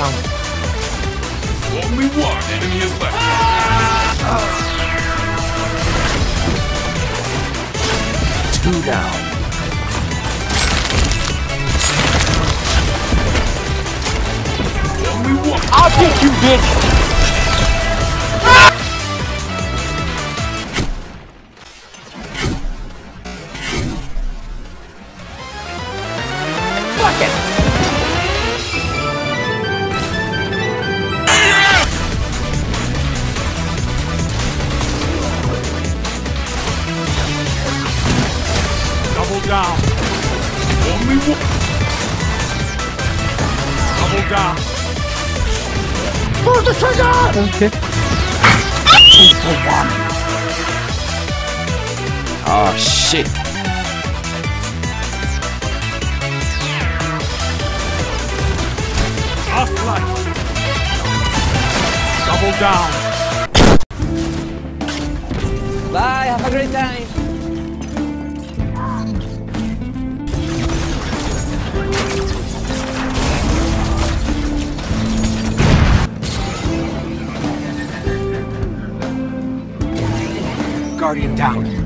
down. Only one enemy is left. Two down. Only one. I'll get you, bitch! Only one. Double down. Pull the trigger! Okay. Oh shit. Off light. Double down. Bye, have a great time. Guardian down.